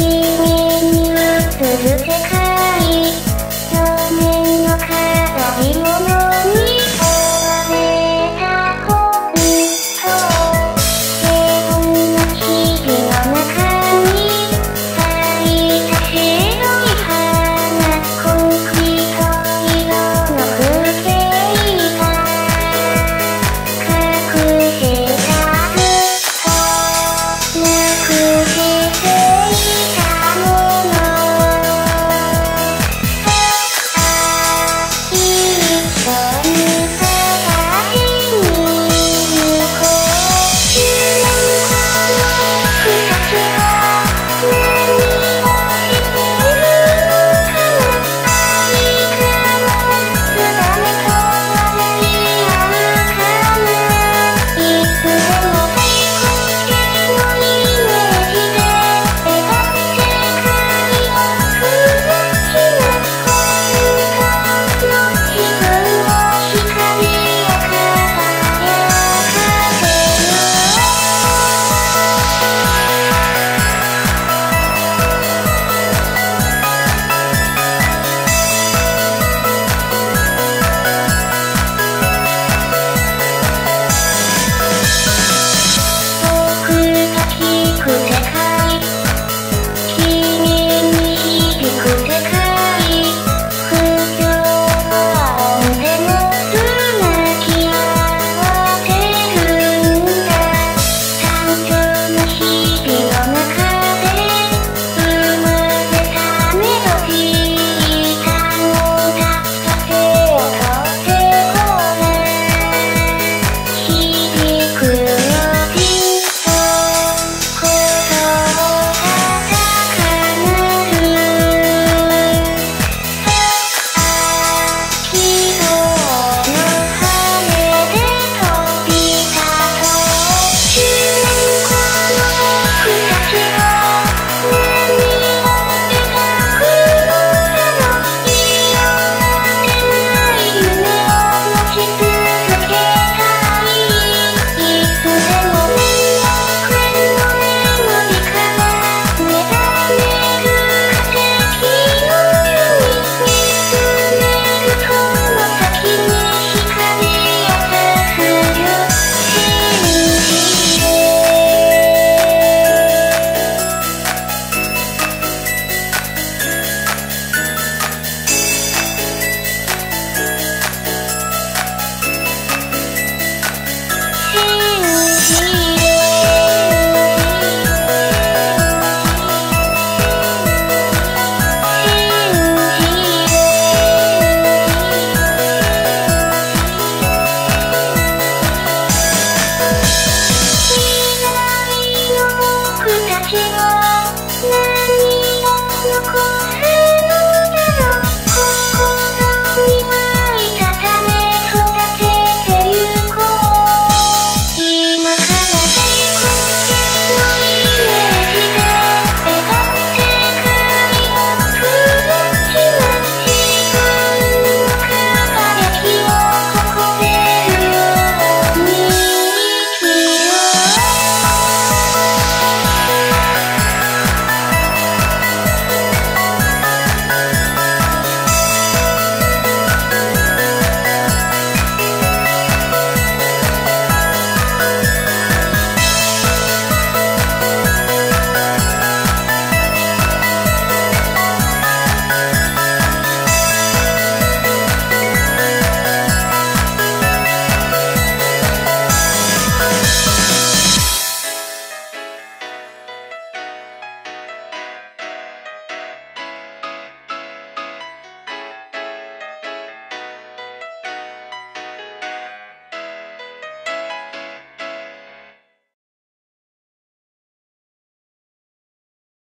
you.